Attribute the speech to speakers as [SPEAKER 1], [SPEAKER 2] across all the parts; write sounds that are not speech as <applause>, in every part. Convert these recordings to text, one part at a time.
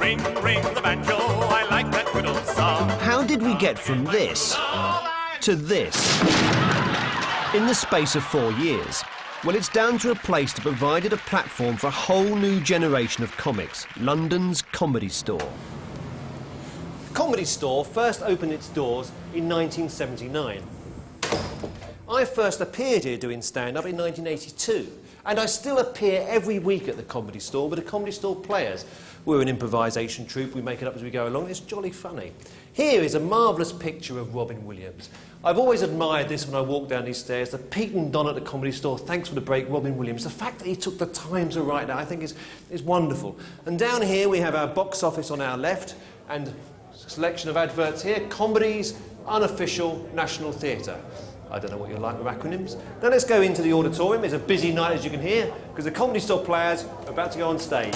[SPEAKER 1] Ring, ring the banjo, I like that good old song.
[SPEAKER 2] How did we get from this to this in the space of four years? Well, it's down to a place that provided a platform for a whole new generation of comics London's Comedy Store. Comedy Store first opened its doors in 1979. I first appeared here doing stand up in 1982, and I still appear every week at the Comedy Store with the Comedy Store players. We're an improvisation troupe, we make it up as we go along, it's jolly funny. Here is a marvellous picture of Robin Williams. I've always admired this when I walk down these stairs. The Pete and Don at the Comedy Store, thanks for the break, Robin Williams. The fact that he took the time to write that, I think, is, is wonderful. And down here we have our box office on our left, and selection of adverts here. Comedies, unofficial National Theatre. I don't know what you like with acronyms. Now let's go into the auditorium. It's a busy night, as you can hear, because the Comedy Store players are about to go on stage.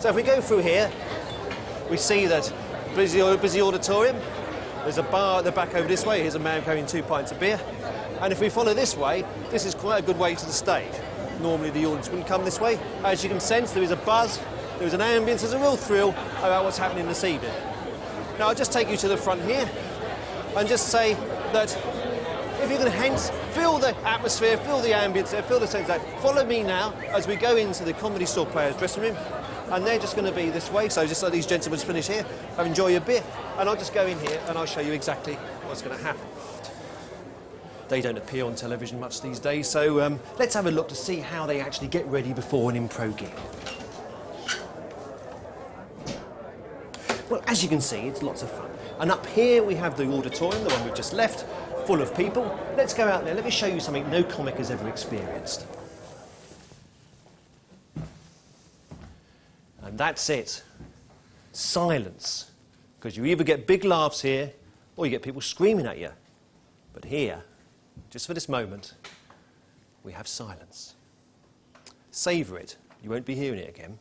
[SPEAKER 2] So if we go through here, we see that busy, busy auditorium. There's a bar at the back over this way. Here's a man carrying two pints of beer. And if we follow this way, this is quite a good way to the stage. Normally the audience wouldn't come this way. As you can sense, there is a buzz, there is an ambience, there's a real thrill about what's happening this evening. Now I'll just take you to the front here and just say that if you can hence feel the atmosphere, feel the ambience there, feel the sense that, follow me now as we go into the Comedy Store players' dressing room and they're just going to be this way. So just let these gentlemen finish here, have enjoy your beer, and I'll just go in here and I'll show you exactly what's going to happen. They don't appear on television much these days, so um, let's have a look to see how they actually get ready before an impro gig. Well, as you can see, it's lots of fun. And up here we have the auditorium, the one we've just left, full of people. Let's go out there. Let me show you something no comic has ever experienced. And that's it. Silence. Because you either get big laughs here or you get people screaming at you. But here, just for this moment, we have silence. Savour it. You won't be hearing it again.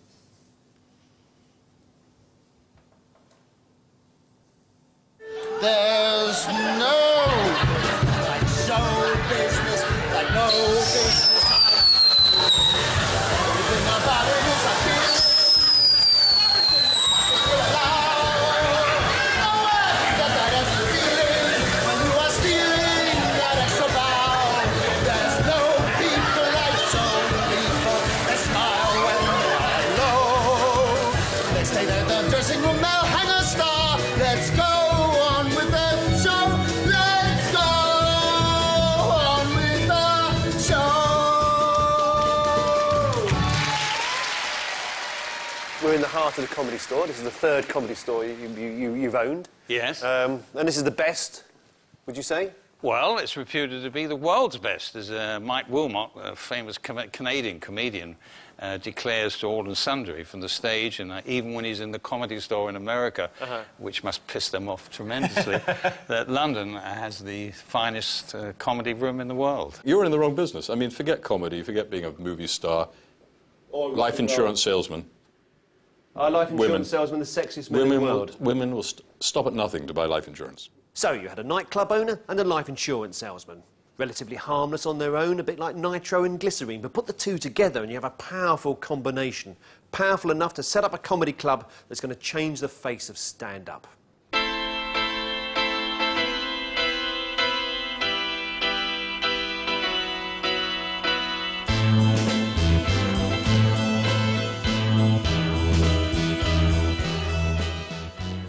[SPEAKER 3] There's no like show business, like no business.
[SPEAKER 2] We're in the of the comedy store. This is the third comedy store you, you, you, you've owned.
[SPEAKER 4] Yes.
[SPEAKER 2] Um, and this is the best, would you say?
[SPEAKER 4] Well, it's reputed to be the world's best, as uh, Mike Wilmot, a famous com- Canadian comedian, uh, declares to all and sundry from the stage, and uh, even when he's in the comedy store in America, which must piss them off tremendously, <laughs> that London has the finest uh, comedy room in the world.
[SPEAKER 5] You're in the wrong business. I mean, forget comedy, forget being a movie star, life insurance salesman.
[SPEAKER 2] Our life insurance
[SPEAKER 5] Women.
[SPEAKER 2] salesman, the sexiest man in
[SPEAKER 5] Women
[SPEAKER 2] the
[SPEAKER 5] will,
[SPEAKER 2] world.
[SPEAKER 5] women will st- stop at nothing to buy life insurance.
[SPEAKER 2] So you had a nightclub owner and a life insurance salesman. Relatively harmless on their own, a bit like nitro and glycerine, but put the two together and you have a powerful combination. Powerful enough to set up a comedy club that's going to change the face of stand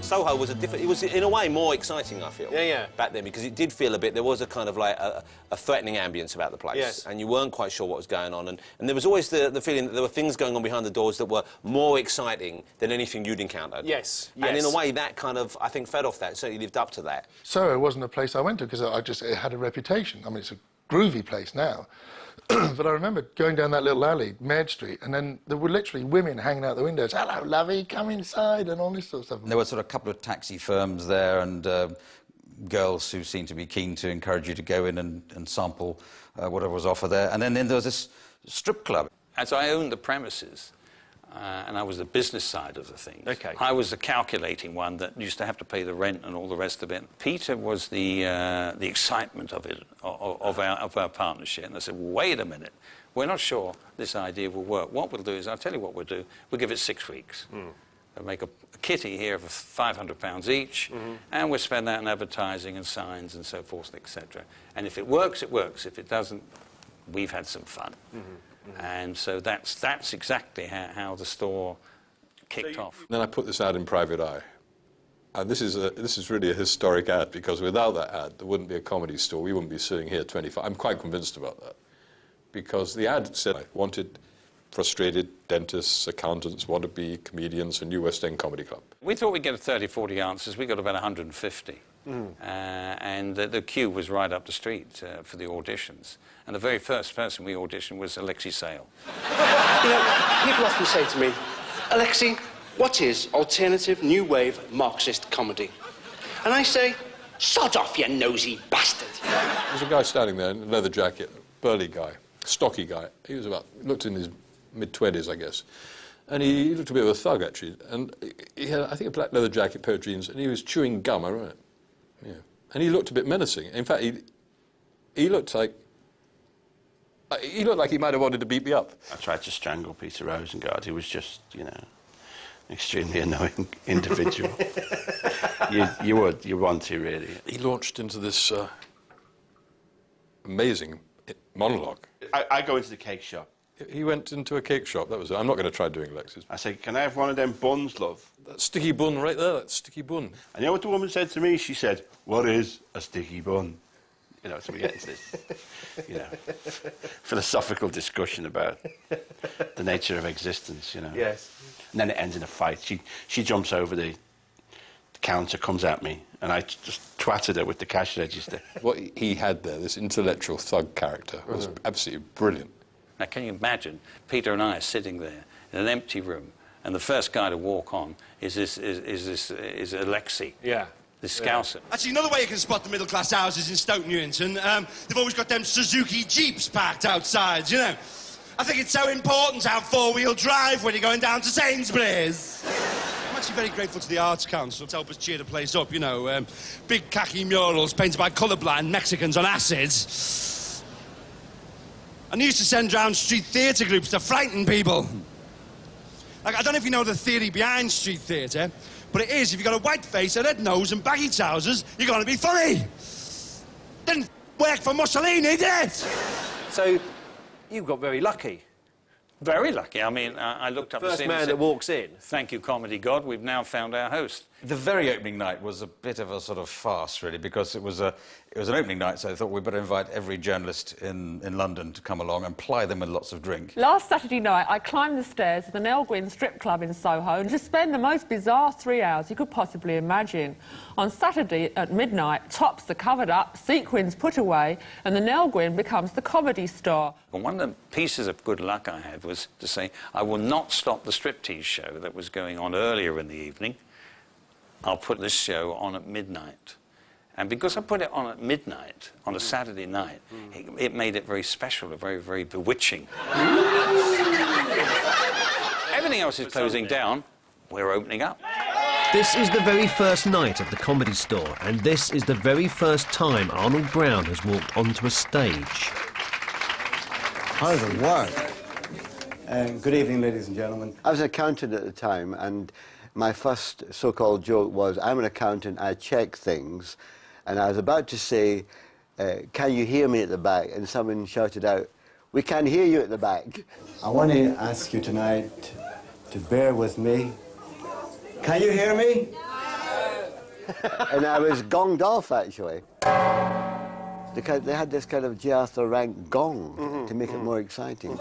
[SPEAKER 6] Soho was a different. It was in a way more exciting. I feel.
[SPEAKER 2] Yeah, yeah.
[SPEAKER 6] Back then, because it did feel a bit. There was a kind of like a, a threatening ambience about the place,
[SPEAKER 2] Yes.
[SPEAKER 6] and you weren't quite sure what was going on, and, and there was always the, the feeling that there were things going on behind the doors that were more exciting than anything you'd encountered.
[SPEAKER 2] Yes, yes.
[SPEAKER 6] And in a way, that kind of I think fed off that. Certainly lived up to that.
[SPEAKER 7] Soho wasn't a place I went to because I just it had a reputation. I mean, it's a groovy place now. <clears throat> but I remember going down that little alley, Meard Street, and then there were literally women hanging out the windows. Hello, lovey, come inside, and all this sort of stuff.
[SPEAKER 8] And there were sort of a couple of taxi firms there and uh, girls who seemed to be keen to encourage you to go in and, and sample uh, whatever was offered there. And then, then there was this strip club.
[SPEAKER 4] As I owned the premises, uh, and I was the business side of the thing.
[SPEAKER 2] Okay.
[SPEAKER 4] I was the calculating one that used to have to pay the rent and all the rest of it. Peter was the uh, the excitement of it, of, of, our, of our partnership. And I said, wait a minute, we're not sure this idea will work. What we'll do is, I'll tell you what we'll do. We'll give it six weeks. We'll make a, a kitty here for 500 pounds each, and we'll spend that on advertising and signs and so forth, etc. And if it works, it works. If it doesn't, we've had some fun. And so that's, that's exactly how, how the store kicked off.
[SPEAKER 5] Then I put this ad in Private Eye. And this is, a, this is really a historic ad because without that ad, there wouldn't be a comedy store. We wouldn't be sitting here 25. I'm quite convinced about that. Because the ad said I wanted frustrated dentists, accountants, wannabe comedians, a new West End comedy club.
[SPEAKER 4] We thought we'd get 30, 40 answers. We got about 150. Uh, and the, the queue was right up the street uh, for the auditions. And the very first person we auditioned was Alexei Sayle. <laughs>
[SPEAKER 9] You know, people often say to me, Alexei, what is alternative new wave Marxist comedy? And I say, sod off, you nosy bastard.
[SPEAKER 5] There's a guy standing there in a leather jacket, burly guy, stocky guy. He was about, looked in his mid 20s, I guess. And he looked a bit of a thug, actually. And he had, I think, a black leather jacket, pair of jeans, and he was chewing gum, I remember. Yeah. And he looked a bit menacing. In fact, he, he looked like. uh, He looked like he might have wanted to beat me up.
[SPEAKER 10] I tried to strangle Peter Rosengard. He was just, you know, an extremely annoying <laughs> individual. <laughs> you, you would, you want to really.
[SPEAKER 5] He launched into this uh, amazing monologue.
[SPEAKER 10] I, I go into the cake shop.
[SPEAKER 5] He went into a cake shop. That was it. I'm not going to try doing Lex's.
[SPEAKER 10] I said, "Can I have one of them buns, love?"
[SPEAKER 5] That sticky bun right there. That sticky bun.
[SPEAKER 10] And you know what the woman said to me? She said, "What is a sticky bun?" You know, so we get into this, you know, philosophical discussion about the nature of existence. You know.
[SPEAKER 6] Yes.
[SPEAKER 10] And then it ends in a fight. She she jumps over the, the counter, comes at me, and I just twatted her with the cash register.
[SPEAKER 5] What he had there, this intellectual thug character, was mm. absolutely brilliant.
[SPEAKER 4] Now, can you imagine Peter and I are sitting there in an empty room, and the first guy to walk on is this is, is this is Alexei,
[SPEAKER 6] Yeah.
[SPEAKER 4] this Scouser.
[SPEAKER 11] Actually, another way you can spot the middle class houses in Stoke Newington, um, they've always got them Suzuki Jeeps parked outside, you know. I think it's so important to have four wheel drive when you're going down to Sainsbury's. I'm actually very grateful to the Arts Council to help us cheer the place up, you know. Um, big khaki murals painted by colourblind Mexicans on acids. And they used to send round street theatre groups to frighten people. Like, I don't know if you know the theory behind street theatre, but it is if you've got a white face, a red nose, and baggy trousers, you're going to be funny. Didn't work for Mussolini, did it?
[SPEAKER 6] So you got very lucky.
[SPEAKER 4] Very lucky. I mean, I, I looked up the
[SPEAKER 2] First
[SPEAKER 4] scene and
[SPEAKER 2] man
[SPEAKER 4] said,
[SPEAKER 2] that walks in.
[SPEAKER 4] Thank you, comedy god. We've now found our host.
[SPEAKER 8] The very opening night was a bit of a sort of farce, really, because it was, a, it was an opening night, so I thought we'd better invite every journalist in, in London to come along and ply them with lots of drink.
[SPEAKER 12] Last Saturday night, I climbed the stairs of the Nell Gwynn strip club in Soho and just spent the most bizarre three hours you could possibly imagine. On Saturday at midnight, tops are covered up, sequins put away, and the Nell Gwynn becomes the comedy star.
[SPEAKER 4] And one of the pieces of good luck I had was to say, I will not stop the striptease show that was going on earlier in the evening. I'll put this show on at midnight. And because I put it on at midnight, on a Saturday night, it, it made it very special, very, very bewitching. <laughs> Everything else is closing down. We're opening up.
[SPEAKER 2] This is the very first night at the Comedy Store, and this is the very first time Arnold Brown has walked onto a stage.
[SPEAKER 13] How does it work? Uh, good evening, ladies and gentlemen. I was an accountant at the time, and my first so-called joke was, I'm an accountant, I check things. And I was about to say, uh, can you hear me at the back? And someone shouted out, we can hear you at the back. I want to ask you tonight to bear with me. Can you hear me? and I was gonged off, actually. Because they had this kind of J. Arthur Rank gong to make it more exciting.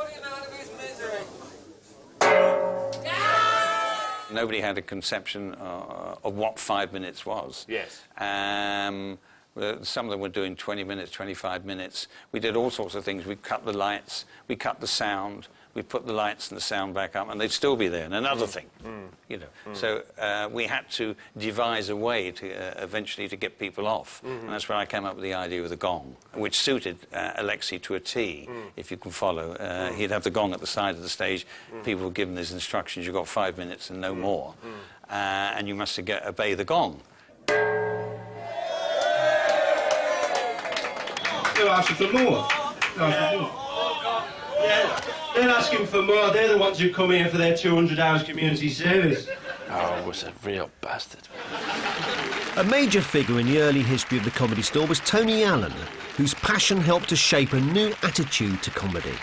[SPEAKER 4] Nobody had a conception uh, of what five minutes was.
[SPEAKER 6] Yes.
[SPEAKER 4] Um, uh, some of them were doing 20 minutes, 25 minutes. We did all sorts of things. We cut the lights, we cut the sound, we put the lights and the sound back up, and they'd still be there. And another thing, you know. So uh, we had to devise a way to uh, eventually to get people off, and that's when I came up with the idea of the gong, which suited uh, Alexei to a T, if you can follow. Uh, He'd have the gong at the side of the stage. People were given these instructions: you've got five minutes and no more, uh, and you must get, obey the gong.
[SPEAKER 11] Still asking for more.
[SPEAKER 9] Yeah, they're asking for more. They're the ones who come here for their 200 hours community service.
[SPEAKER 10] Oh, was a real bastard.
[SPEAKER 2] A major figure in the early history of the Comedy Store was Tony Allen, whose passion helped to shape a new attitude to comedy.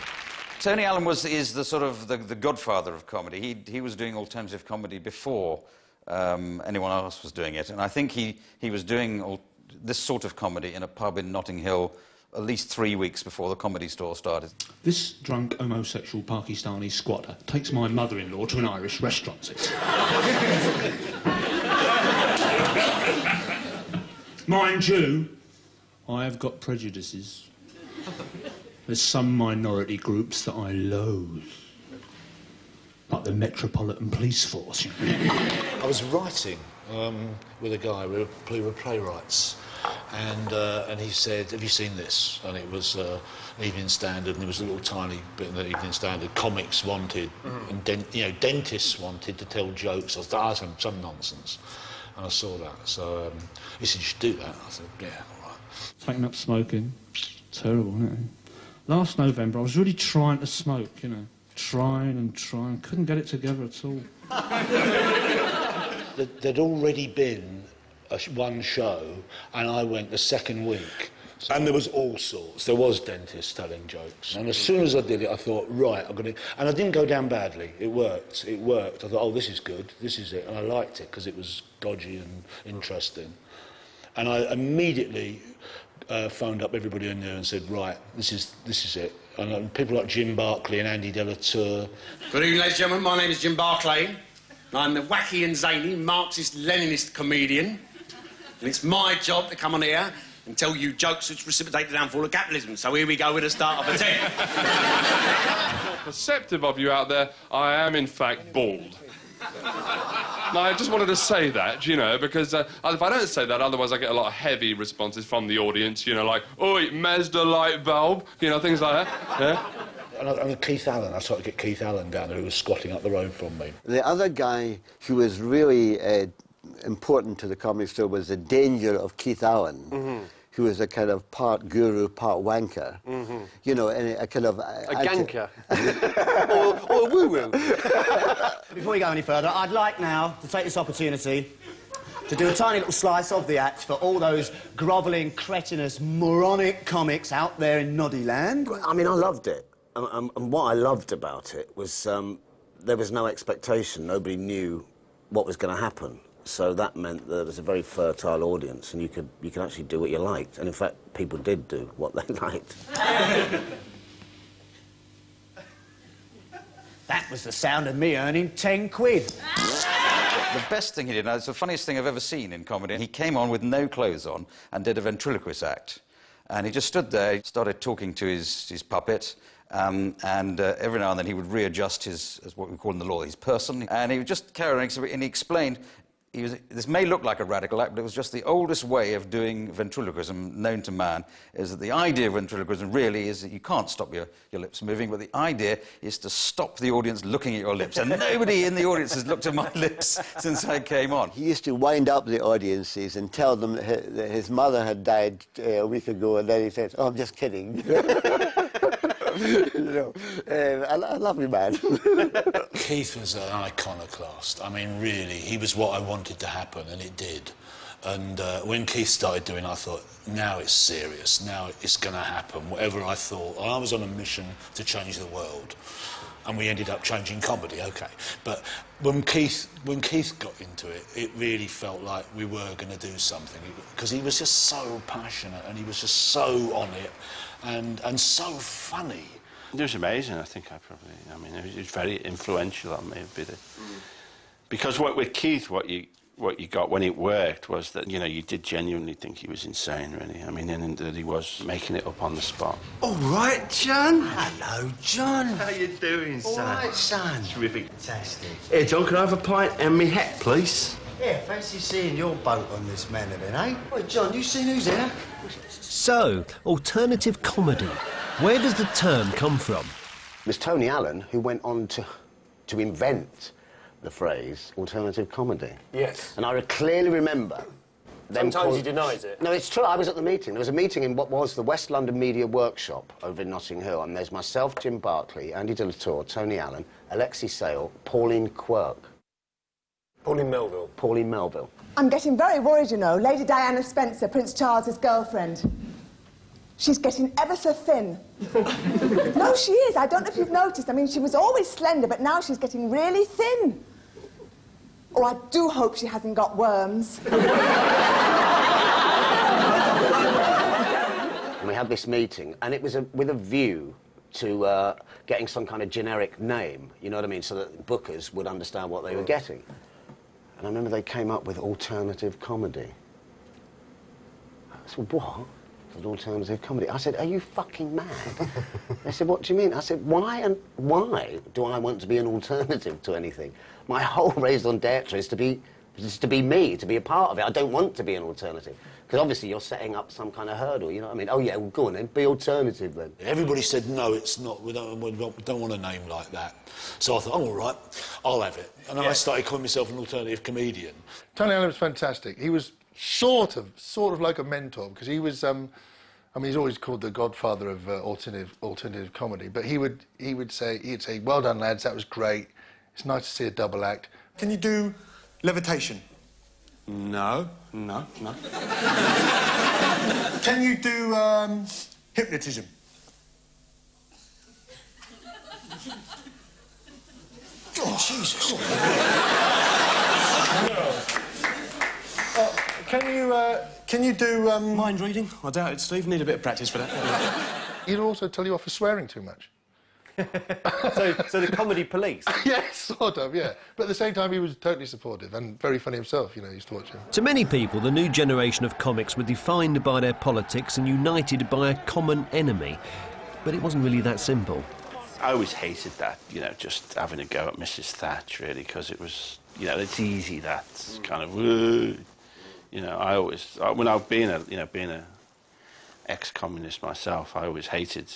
[SPEAKER 8] Tony Allen was, is the sort of the, the godfather of comedy. He, he was doing alternative comedy before um, anyone else was doing it. And I think he, he was doing all, this sort of comedy in a pub in Notting Hill at least three weeks before the comedy store started.
[SPEAKER 14] This drunk homosexual Pakistani squatter takes my mother-in-law to an Irish restaurant. Mind you, I have got prejudices. There's some minority groups that I loathe. Like the Metropolitan Police Force.
[SPEAKER 15] I was writing um, with a guy, we were, we were playwrights, and, uh, and he said, have you seen this? And it was uh, Evening Standard, and there was a little tiny bit in the Evening Standard, comics wanted, and den- you know, dentists wanted to tell jokes, or ah, some, some nonsense. And I saw that, so um, he said, you should do that. I said, yeah, all right.
[SPEAKER 14] Taking up smoking. Terrible, isn't it? Last November, I was really trying to smoke, you know. Trying and trying. Couldn't get it together at all. <laughs>
[SPEAKER 15] There- There'd already been a sh- one show, and I went the second week. And there was all sorts. There was dentists telling jokes. And as soon as I did it, I thought, right, I'm going to... And I didn't go down badly. It worked. It worked. I thought, oh, this is good. This is it. And I liked it because it was dodgy and interesting. And I immediately uh, phoned up everybody in there and said, right, this is, this is it. And uh, people like Jim Barclay and Andy de la Tour.
[SPEAKER 9] Good evening, ladies and gentlemen. My name is Jim Barclay. I'm the wacky and zany Marxist-Leninist comedian. And it's my job to come on here and tell you jokes which precipitate the downfall of capitalism. So here we go with the start of a 10.
[SPEAKER 16] perceptive of you out there, I am in fact bald. now, I just wanted to say that, you know, because uh, if I don't say that, otherwise I get a lot of heavy responses from the audience, you know, like, oi, Mazda light bulb, you know, things like that. Yeah?
[SPEAKER 15] And, I, and Keith Allen, I tried to get Keith Allen down there who was squatting up the road from me.
[SPEAKER 13] The other guy who was really uh, important to the comedy store was the danger of Keith Allen,
[SPEAKER 17] Mm-hmm.
[SPEAKER 13] who was a kind of part guru, part wanker.
[SPEAKER 17] Mhm.
[SPEAKER 13] You know, and a kind of...
[SPEAKER 17] A ganker. <laughs>
[SPEAKER 13] or, or woo-woo. <laughs>
[SPEAKER 17] Before we go any further, I'd like now to take this opportunity to do a tiny little slice of the act for all those grovelling, cretinous, moronic comics out there in Noddy land.
[SPEAKER 18] I mean, I loved it. And, and, and what I loved about it was um, there was no expectation. Nobody knew what was going to happen. So that meant that there was a very fertile audience, and you could you could actually do what you liked. And in fact, people did do what they <laughs> liked.
[SPEAKER 17] That was the sound of me earning 10 quid.
[SPEAKER 8] The best thing he did, now it's the funniest thing I've ever seen in comedy, he came on with no clothes on and did a ventriloquist act. And he just stood there, started talking to his, his puppet, um, and uh, every now and then he would readjust his, as what we call in the law, his person. And he would just carry on, and he explained, he was, this may look like a radical act, but it was just the oldest way of doing ventriloquism known to man, is that the idea of ventriloquism really is that you can't stop your, your lips moving, but the idea is to stop the audience looking at your lips. And nobody in the audience has looked at my <laughs> lips since I came on.
[SPEAKER 13] He used to wind up the audiences and tell them that his mother had died uh, a week ago, and then he said, "Oh, I'm just kidding." <laughs> know, uh, I, I love you, man. <laughs>
[SPEAKER 15] Keith was an iconoclast. I mean, really, he was what I wanted to happen, and it did. And uh, when Keith started doing, I thought, now it's serious. Now it's going to happen. Whatever I thought, I was on a mission to change the world, and we ended up changing comedy. Okay, but when Keith when Keith got into it, it really felt like we were going to do something because he was just so passionate and he was just so on it, and and so funny.
[SPEAKER 10] It was amazing, I think I probably, I mean, it was, it was very influential on me a bit. Because what, with Keith, what you, what you got when it worked was that, you know, you did genuinely think he was insane, really. I mean, and that he was making it up on the spot.
[SPEAKER 9] All right, John.
[SPEAKER 19] Hello, John.
[SPEAKER 9] How you doing,
[SPEAKER 19] All
[SPEAKER 9] son?
[SPEAKER 19] right, son.
[SPEAKER 9] Terrific.
[SPEAKER 19] Fantastic.
[SPEAKER 9] Here, John, can I have a pint and me hat, please?
[SPEAKER 19] Yeah, fancy seeing your boat on this manor then, eh? Wait, John, you seen who's here?
[SPEAKER 2] So, alternative comedy. Where does the term come from?
[SPEAKER 18] It was Tony Allen who went on to, to invent the phrase alternative comedy.
[SPEAKER 19] Yes.
[SPEAKER 18] And I clearly remember then
[SPEAKER 20] Sometimes
[SPEAKER 18] called-
[SPEAKER 20] he denies it.
[SPEAKER 18] No, it's true. I was at the meeting. There was a meeting in what was the West London Media Workshop over in Notting Hill, and there's myself, Jim Barclay, Andy de la Tour, Tony Allen, Alexei Sayle, Pauline Quirk.
[SPEAKER 20] Pauline Melville.
[SPEAKER 18] Pauline Melville.
[SPEAKER 21] I'm getting very worried, you know. Lady Diana Spencer, Prince Charles's girlfriend. She's getting ever so thin. <laughs> no, she is. I don't know if you've noticed. I mean, she was always slender, but now she's getting really thin. Oh, I do hope she hasn't got worms. <laughs>
[SPEAKER 18] And we had this meeting, and it was a, with a view to uh, getting some kind of generic name, you know what I mean, so that bookers would understand what they were getting. And I remember they came up with alternative comedy. I said, what? An alternative comedy. I said, are you fucking mad? they said, what do you mean? I said, why and why do I want to be an alternative to anything? My whole raison d'etre is to be, is to be me, to be a part of it. I don't want to be an alternative. Because obviously you're setting up some kind of hurdle, you know what I mean? Oh yeah, well go on then, be alternative then.
[SPEAKER 15] Everybody said no, it's not. We don't, we don't, want a name like that. So I thought, oh, all right, I'll have it. And then I started calling myself an alternative comedian.
[SPEAKER 7] Tony Allen was fantastic. He was sort of, sort of like a mentor because he was. Um, I mean, he's always called the godfather of uh, alternative alternative comedy. But he would he would say he'd say, "Well done, lads. That was great. It's nice to see a double act."
[SPEAKER 22] Can you do levitation? No, no, no. Can you do um, hypnotism? Oh, Jesus. Uh, can you uh, can you do um...
[SPEAKER 20] mind reading? I doubt it, Steve. Need a bit of practice for that. <laughs>
[SPEAKER 7] He'd also tell you off for swearing too much. <laughs>
[SPEAKER 20] so, so the comedy police. <laughs>
[SPEAKER 7] yes, sort of, yeah. But at the same time, he was totally supportive and very funny himself. You know, he used to watch him.
[SPEAKER 2] To many people, the new generation of comics were defined by their politics and united by a common enemy. But it wasn't really that simple.
[SPEAKER 10] I always hated that, you know, just having a go at Mrs. Thatch, really, because it was, you know, it's easy that kind of, "Ugh." you know, I always, when I've been a, you know, being a ex-communist myself, I always hated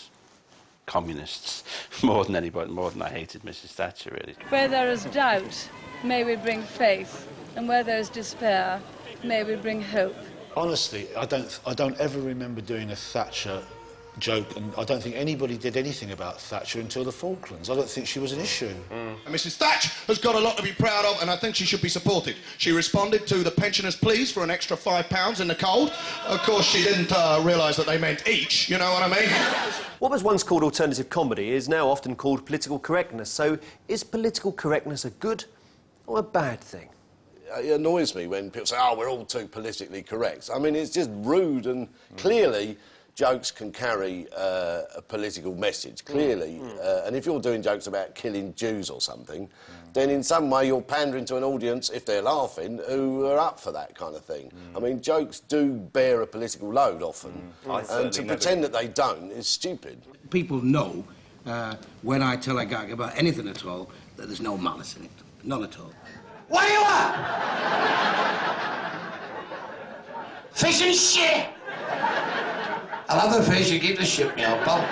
[SPEAKER 10] communists <laughs> more than anybody, more than I hated Mrs. Thatcher, really.
[SPEAKER 23] Where there is doubt, may we bring faith, and where there is despair, may we bring hope.
[SPEAKER 15] Honestly, I don't, I don't ever remember doing a Thatcher joke, and I don't think anybody did anything about Thatcher until the Falklands. I don't think she was an issue.
[SPEAKER 3] And Mrs Thatch has got a lot to be proud of, and I think she should be supported. She responded to the pensioners' pleas for an extra five pounds in the cold. Of course, she didn't uh, realise that they meant each, you know what I mean?
[SPEAKER 20] What was once called alternative comedy is now often called political correctness. So, is political correctness a good or a bad thing?
[SPEAKER 24] It annoys me when people say, oh, we're all too politically correct. I mean, it's just rude and clearly jokes can carry uh, a political message, clearly. Uh, and if you're doing jokes about killing Jews or something, then in some way you're pandering to an audience, if they're laughing, who are up for that kind of thing. I mean, jokes do bear a political load often.
[SPEAKER 25] I
[SPEAKER 24] and to
[SPEAKER 25] certainly never-
[SPEAKER 24] pretend that they don't is stupid.
[SPEAKER 25] People know uh, when I tell a gag about anything at all that there's no malice in it. None at all.
[SPEAKER 26] What do you want? Fish and shit! I'll have the fish, you keep the ship, me old pal.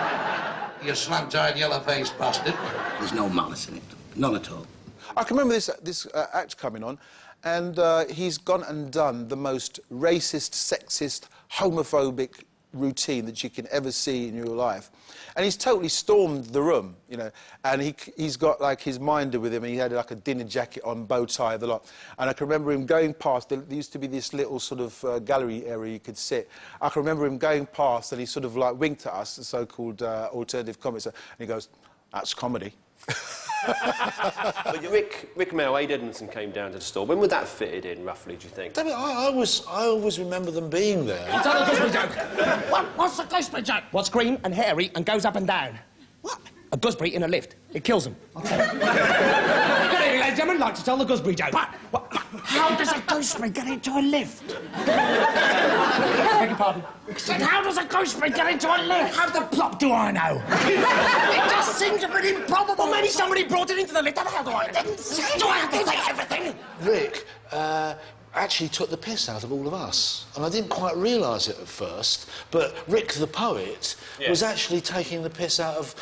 [SPEAKER 26] You slug-eyed, yellow-faced bastard.
[SPEAKER 25] There's no malice in it. None at all.
[SPEAKER 27] I can remember this, this uh, act coming on, and uh, he's gone and done the most racist, sexist, homophobic routine that you can ever see in your life. And he's totally stormed the room, you know, and he, he's got like his minder with him, and he had like a dinner jacket on, bow tie, of the lot. And I can remember him going past, there, there used to be this little sort of uh, gallery area you could sit. I can remember him going past, and he sort of like winked at us, the so-called uh, alternative comics, and he goes, that's comedy.
[SPEAKER 20] But Rik, Rik Mayall, Ade Edmondson came down to the store. When would that fit in, roughly, do you think?
[SPEAKER 15] Damn it, I, I, always, I always remember them being there.
[SPEAKER 26] Tell the gooseberry joke. What, what's a gooseberry joke? What's green and hairy and goes up and down? What? A gooseberry in a lift. It kills them. Good evening, ladies and gentlemen. I'd like to tell the gooseberry joke. What? What? How does a gooseberry get into a lift? Beg your pardon? I said, how does a gooseberry get into a lift? How the plop do I know? it just seems a bit improbable. Well, maybe somebody brought it into the lift. How the hell do I? Didn't say. Do I have to say everything?
[SPEAKER 15] Rik uh, actually took the piss out of all of us. And I didn't quite realise it at first, but Rik the poet was actually taking the piss out of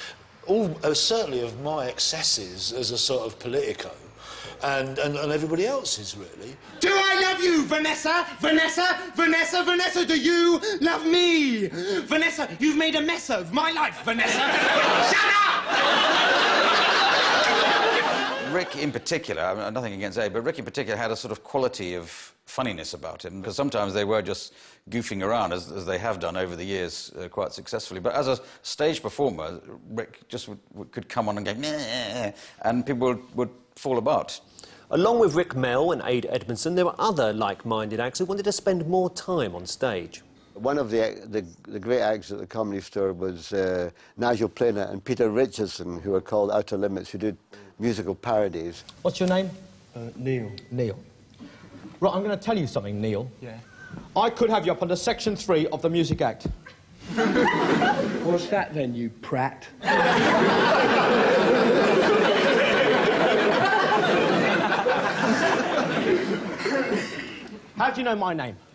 [SPEAKER 15] all, uh, certainly of my excesses as a sort of politico. And, and, and everybody else's, really.
[SPEAKER 9] Do I love you, Vanessa? Vanessa? Vanessa? Vanessa, do you love me? Vanessa, you've made a mess of my life, Vanessa. <laughs> Shut
[SPEAKER 8] up! Rik, in particular, I mean, nothing against Ade, but Rik in particular had a sort of quality of funniness about him because sometimes they were just goofing around, as, as they have done over the years uh, quite successfully. But as a stage performer, Rik just would, would, could come on and go, "Meh," and people would, would fall apart.
[SPEAKER 2] Along with Rik Mayall and Ade Edmondson, there were other like-minded acts who wanted to spend more time on stage.
[SPEAKER 13] One of the, the, the great acts at the Comedy Store was uh, Nigel Planer and Peter Richardson, who were called Outer Limits, who did musical parodies.
[SPEAKER 9] What's your name? Uh, Neil. Neil. Right, I'm going to tell you something, Neil.
[SPEAKER 28] Yeah.
[SPEAKER 9] I could have you up under Section 3 of the Music Act. <laughs> What's that then, you prat? <laughs> How do you know my name? <laughs>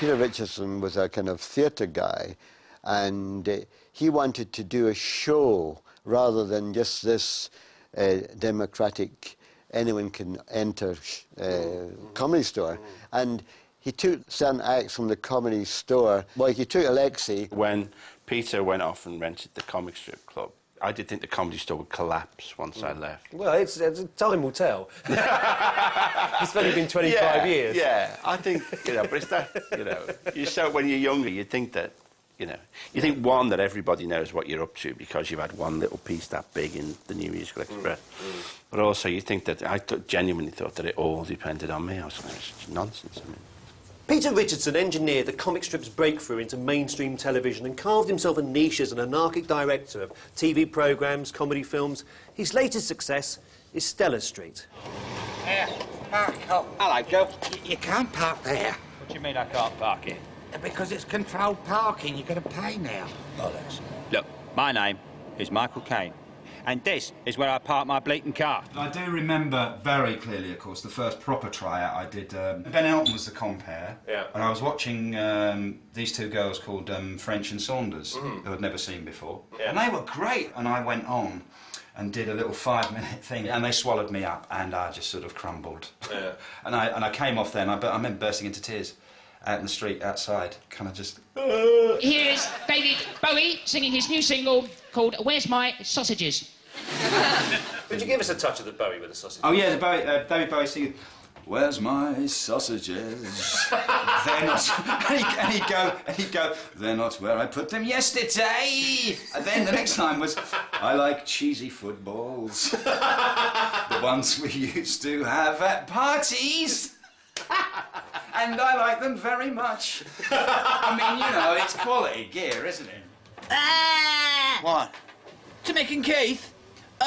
[SPEAKER 13] Peter Richardson was a kind of theatre guy, and uh, he wanted to do a show rather than just this uh, democratic, anyone can enter uh, comedy store. And he took certain acts from the comedy store. Well, he took Alexei.
[SPEAKER 10] When Peter went off and rented the comic strip club, I did think the comedy store would collapse once I left.
[SPEAKER 2] Well, it's, it's, time will tell. <laughs> it's only been 25
[SPEAKER 10] yeah,
[SPEAKER 2] years.
[SPEAKER 10] Yeah, I think, you know, but it's that, you know, you so when you're younger, you think that, you know, you think, one, that everybody knows what you're up to because you've had one little piece that big in the New Musical mm, Express. Mm. But also you think that, I genuinely thought that it all depended on me. I was like, it's nonsense. I mean,
[SPEAKER 2] Peter Richardson engineered the comic strip's breakthrough into mainstream television and carved himself a niche as an anarchic director of TV programmes, comedy films. His latest success is Stella Street.
[SPEAKER 29] Here, park up. Hello, girl. Y- you can't park there.
[SPEAKER 30] What do you mean I can't park it?
[SPEAKER 29] Because it's controlled parking. You've got to pay now.
[SPEAKER 30] Bollocks. Look, my name is Michael Caine, and this is where I park my bleating car.
[SPEAKER 31] I do remember very clearly, of course, the first proper tryout I did. Um, ben Elton was the compere,
[SPEAKER 2] Yeah.
[SPEAKER 31] and I was watching um, these two girls called um, French and Saunders,
[SPEAKER 2] Mhm.
[SPEAKER 31] who I'd never seen before,
[SPEAKER 2] Yeah.
[SPEAKER 31] and they were great. And I went on and did a little five-minute <laughs> thing, and they swallowed me up, and I just sort of crumbled.
[SPEAKER 2] Yeah. <laughs>
[SPEAKER 31] And I and I came off there, and I, bu- I remember bursting into tears out in the street outside, kind of just.
[SPEAKER 32] Here's David Bowie singing his new single called Where's My Sausages? <laughs>
[SPEAKER 2] Could you give us a touch of the Bowie with the sausage?
[SPEAKER 31] Oh yeah, the Bowie, uh, David Bowie singing. Where's my sausages? <laughs> They're not. And he'd, and he'd go, and he'd go. They're not where I put them yesterday. And then the next line was, I like cheesy footballs, <laughs> the ones we used to have at parties. And I like them very much. I mean, you know, it's quality gear, isn't it? Ah!
[SPEAKER 30] What? To Mick and Keith,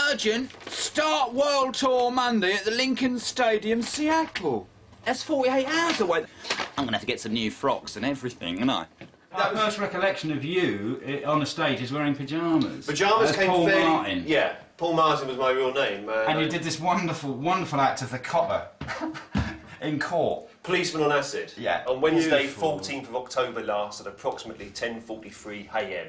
[SPEAKER 30] urgent, start world tour Monday at the Lincoln Stadium, Seattle. That's 48 hours away. I'm gonna have to get some new frocks and everything, aren't I?
[SPEAKER 31] That first recollection of you uh, on the stage is wearing pyjamas.
[SPEAKER 2] Pyjamas
[SPEAKER 31] As
[SPEAKER 2] came
[SPEAKER 31] Paul
[SPEAKER 2] fairly...
[SPEAKER 31] Martin.
[SPEAKER 2] Yeah, Paul Martin was my real name. Uh,
[SPEAKER 31] And you did this wonderful, wonderful act of the copper <laughs> in court.
[SPEAKER 2] Policeman on Acid.
[SPEAKER 31] Yeah.
[SPEAKER 2] On Wednesday,
[SPEAKER 31] Beautiful.
[SPEAKER 2] 14th of October last at approximately 10.43 a.m.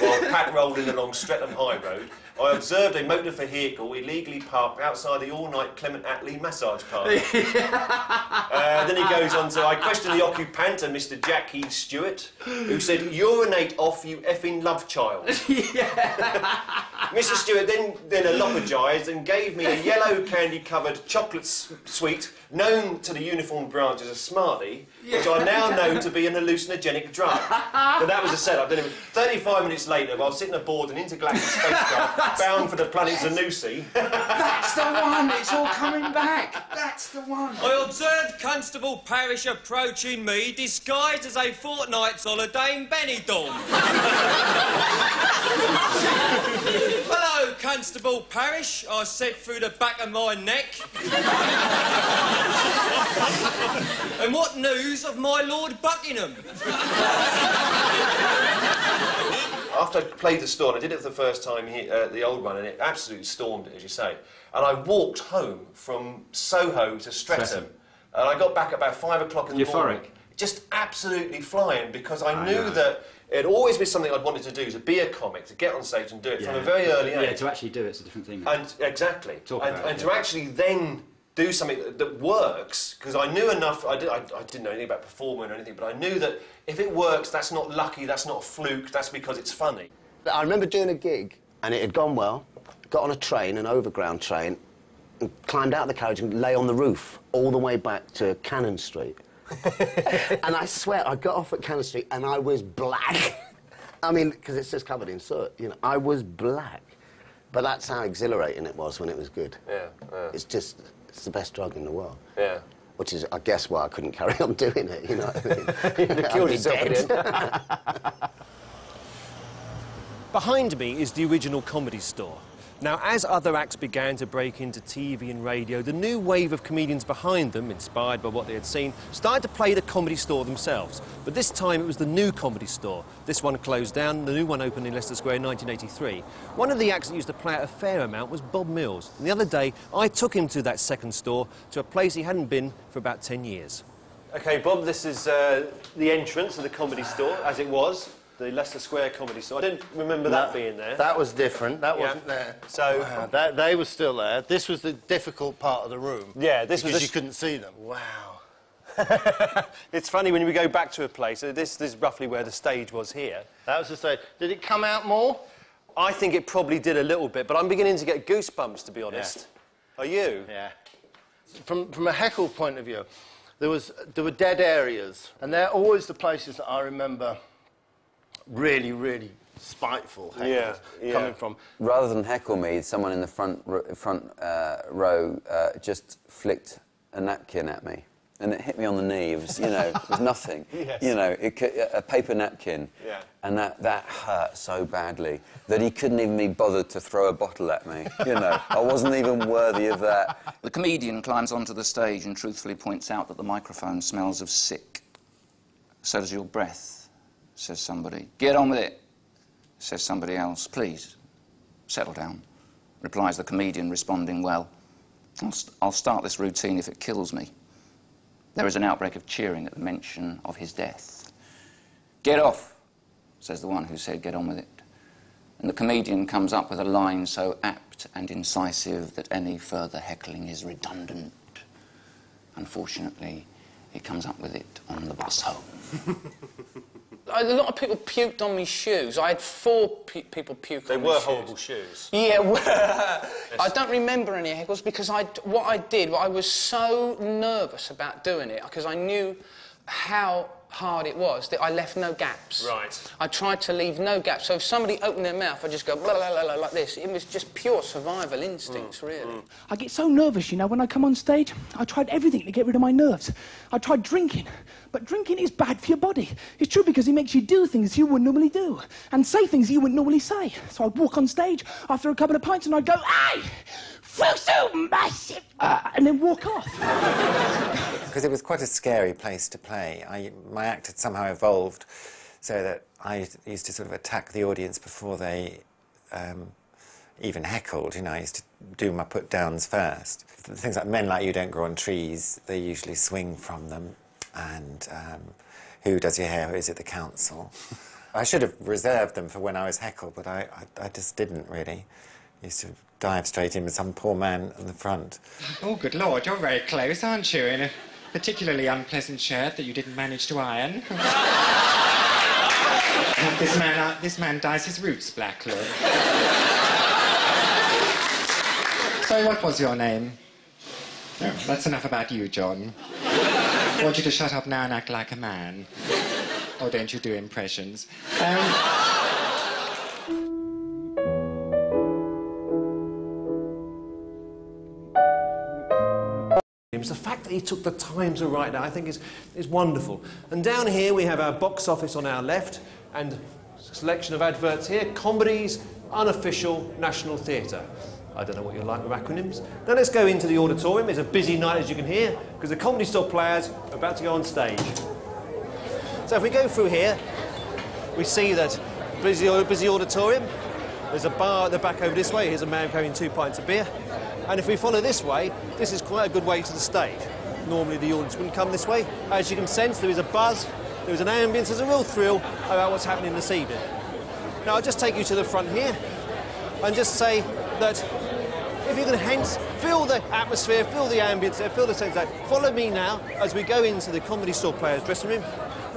[SPEAKER 2] While pack rolling along Streatham High Road, I observed a motor vehicle illegally parked outside the all-night Clement Attlee massage parlour. <laughs> uh, then he goes on to, I questioned the occupant, a Mr Jackie Stewart, who said, urinate off, you effing love child. <laughs> Mr Stewart then, then apologised and gave me a yellow candy-covered chocolate sweet known to the uniformed branch as a Smartie, which I now know to be an hallucinogenic drug. but that was a setup. Then, 35 minutes later, while sitting aboard an intergalactic <laughs> spacecraft bound for the planet Zanussi,
[SPEAKER 30] That's the one! It's all coming back! That's the one!
[SPEAKER 33] I observed Constable Parish approaching me disguised as a fortnight's holiday in Benidorm. <laughs> Hello, Constable Parish, I said through the back of my neck. and what news of my Lord Buckingham?
[SPEAKER 2] after I played the storm, I did it for the first time here, uh, the old one, and it absolutely stormed it, as you say. And I walked home from Soho to Streatham,
[SPEAKER 31] Streatham.
[SPEAKER 2] and I got back about five o'clock in the
[SPEAKER 31] Euphoric.
[SPEAKER 2] morning. Just absolutely flying because I,
[SPEAKER 31] I
[SPEAKER 2] knew
[SPEAKER 31] know.
[SPEAKER 2] that
[SPEAKER 34] it had always been something I'd wanted to do, to be a comic, to get on stage and do it from a very early age.
[SPEAKER 35] Yeah, to actually do it's a different thing.
[SPEAKER 34] And exactly,
[SPEAKER 35] Talk
[SPEAKER 34] and,
[SPEAKER 35] about it,
[SPEAKER 34] and
[SPEAKER 35] yeah.
[SPEAKER 34] to actually then do something that, that works because I knew enough. I, did, I, I didn't know anything about performing or anything, but I knew that if it works, that's not lucky, that's not a fluke, that's because it's funny.
[SPEAKER 18] I remember doing a gig and it had gone well. Got on a train, an overground train, and climbed out of the carriage and lay on the roof all the way back to Cannon Street. And I swear, I got off at Cannon Street and I was black. I mean, because it's just covered in soot. You know, I was black. But that's how exhilarating it was when it was good.
[SPEAKER 34] Yeah, yeah.
[SPEAKER 18] It's just, it's the best drug in the world.
[SPEAKER 34] Yeah.
[SPEAKER 18] Which is, I guess, why I couldn't carry on <laughs> doing it, you know. what I mean? <laughs> <laughs> I'd
[SPEAKER 34] killed
[SPEAKER 18] be
[SPEAKER 34] yourself
[SPEAKER 18] dead.
[SPEAKER 2] Behind me is the original comedy store. Now, as other acts began to break into TV and radio, the new wave of comedians behind them, inspired by what they had seen, started to play the comedy store themselves. But this time it was the new comedy store. This one closed down, the new one opened in Leicester Square in 1983. One of the acts that used to play it a fair amount was Bob Mills. And the other day, I took him to that second store, to a place he hadn't been for about 10 years.
[SPEAKER 36] Okay, Bob, this is uh, the entrance of the comedy store, as it was, the Leicester Square comedy So I didn't remember that
[SPEAKER 3] No,
[SPEAKER 36] being there.
[SPEAKER 3] That was different. That
[SPEAKER 36] Yeah.
[SPEAKER 3] wasn't there.
[SPEAKER 36] So-
[SPEAKER 3] Wow, that, they were still there. This was the difficult part of the room.
[SPEAKER 36] Yeah, this was
[SPEAKER 3] because you couldn't see them.
[SPEAKER 36] Wow. <laughs> it's funny when we go back to a place, uh, this, this is roughly where the stage was here.
[SPEAKER 3] That was the stage. Did it come out more?
[SPEAKER 36] I think it probably did a little bit, but I'm beginning to get goosebumps, to be honest. Yeah. Are you?
[SPEAKER 3] Yeah. From, from a heckle point of view, there, was, there were dead areas, and they're always the places that I remember really, really spiteful heckles
[SPEAKER 36] Yeah, yeah.
[SPEAKER 3] coming from.
[SPEAKER 37] Rather than heckle me, someone in the front, ro- front uh, row uh, just flicked a napkin at me. And it hit me on the knee. It was, you know, it was nothing. <laughs>
[SPEAKER 36] Yes.
[SPEAKER 37] You know, it, c- a paper napkin.
[SPEAKER 36] Yeah.
[SPEAKER 37] And that, that hurt so badly that he couldn't even be bothered to throw a bottle at me. You know, I wasn't even worthy of that.
[SPEAKER 38] The comedian climbs onto the stage and truthfully points out that the microphone smells of sick. So does your breath, says somebody. Get on with it, says somebody else. Please, settle down, replies the comedian, responding well. I'll, st- I'll start this routine if it kills me. There is an outbreak of cheering at the mention of his death. Get off, says the one who said get on with it. And the comedian comes up with a line so apt and incisive that any further heckling is redundant. Unfortunately, he comes up with it on the bus home. <laughs>
[SPEAKER 31] A lot of people puked on me shoes. I had four pu- people puke
[SPEAKER 36] They
[SPEAKER 31] on
[SPEAKER 36] my
[SPEAKER 31] shoes.
[SPEAKER 36] They were horrible
[SPEAKER 31] shoes.
[SPEAKER 36] shoes.
[SPEAKER 31] Yeah, well, <laughs> I don't remember any heckles because I, what I did, I was so nervous about doing it because I knew how hard it was that I left no gaps.
[SPEAKER 36] Right.
[SPEAKER 31] I tried to leave no gaps. So if somebody opened their mouth, I'd just go blah, blah, blah, blah, like this. It was just pure survival instincts, mm, really.
[SPEAKER 39] I get so nervous, you know, when I come on stage. I tried everything to get rid of my nerves. I tried drinking, but drinking is bad for your body. It's true because it makes you do things you wouldn't normally do and say things you wouldn't normally say. So I'd walk on stage after a couple of pints and I'd go, hey, feel so massive, uh, and then walk off. <laughs>
[SPEAKER 40] because it was quite a scary place to play. I, my act had somehow evolved so that I used to sort of attack the audience before they um, even heckled. You know, I used to do my put downs first. Things like men like you don't grow on trees, they usually swing from them. And um, who does your hair? Is it the council? I should have reserved them for when I was heckled, but I, I, I just didn't really. Used to dive straight in with some poor man in the front.
[SPEAKER 41] Oh, good lord, you're very close, aren't you? In a particularly unpleasant shirt that you didn't manage to iron. <laughs> this man, uh, this man dyes his roots black, look. so, what was your name? No, that's enough about you, John. I want you to shut up now and act like a man. Or don't you do impressions? Um,
[SPEAKER 2] The fact that he took the time to write that, I think, is, is wonderful. And down here we have our box office on our left and selection of adverts here. Comedies, unofficial National Theatre. I don't know what you like with acronyms. Now let's go into the auditorium. It's a busy night, as you can hear, because the Comedy Store players are about to go on stage. So if we go through here, we see that busy, busy auditorium. There's a bar at the back over this way. Here's a man carrying two pints of beer. And if we follow this way, this is quite a good way to the stage. Normally the audience wouldn't come this way. As you can sense, there is a buzz there is an ambience, there's a real thrill about what's happening this evening. Now, I'll just take you to the front here and just say that if you can hence feel the atmosphere, feel the ambience feel the sense that, follow me now as we go into the Comedy Store Players dressing room.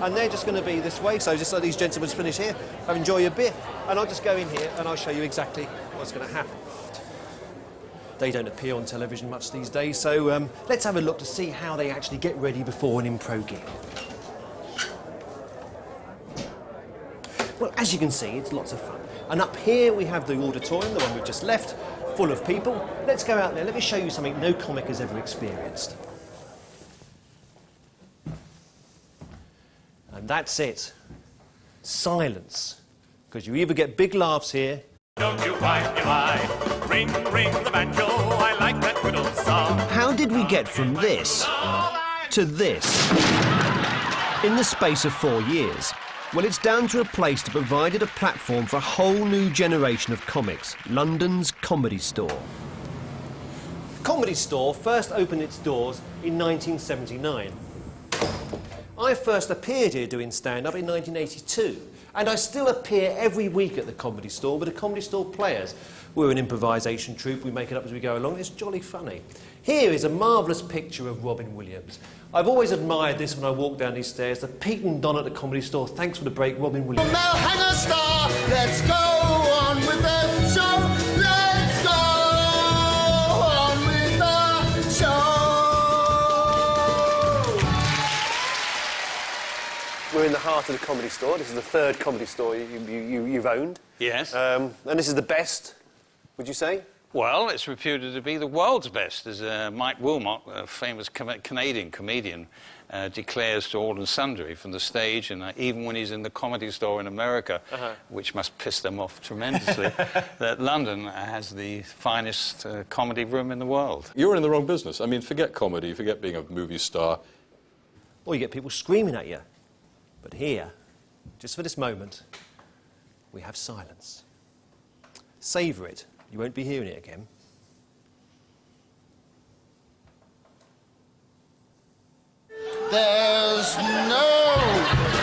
[SPEAKER 2] And they're just going to be this way, so just like these gentlemen finish here, have enjoy your beer, and I'll just go in here and I'll show you exactly what's going to happen. They don't appear on television much these days, so um, let's have a look to see how they actually get ready before an impro gig. Well, as you can see, it's lots of fun. And up here we have the auditorium, the one we've just left, full of people. Let's go out there, let me show you something no comic has ever experienced. And that's it. Silence. Because you either get big laughs here,
[SPEAKER 3] Don't you wipe your eye. Ring, ring the banjo. I like that good old song.
[SPEAKER 2] How did we get from this to this in the space of four years? Well, it's down to a place that provided a platform for a whole new generation of comics London's Comedy Store. Comedy Store first opened its doors in 1979. I first appeared here doing stand up in 1982, and I still appear every week at the Comedy Store with the Comedy Store Players. We're an improvisation troupe, we make it up as we go along, it's jolly funny. Here is a marvellous picture of Robin Williams. I've always admired this when I walk down these stairs. The Pete and Don at the Comedy Store. Thanks for the break, Robin Williams.
[SPEAKER 3] Now hang a star. Let's go on with
[SPEAKER 42] We're in the heart of the comedy store. This is the third comedy store you, you, you, you've owned.
[SPEAKER 4] Yes.
[SPEAKER 42] Um, and this is the best, would you say?
[SPEAKER 4] Well, it's reputed to be the world's best, as uh, Mike Wilmot, a famous com- Canadian comedian, uh, declares to all and sundry from the stage, and uh, even when he's in the comedy store in America,
[SPEAKER 42] Uh-huh.
[SPEAKER 4] which must piss them off tremendously, <laughs> that London has the finest uh, comedy room in the world.
[SPEAKER 5] You're in the wrong business. I mean, forget comedy, forget being a movie star.
[SPEAKER 2] Or you get people screaming at you. But here, just for this moment, we have silence. Savour it. You won't be hearing it again.
[SPEAKER 3] There's no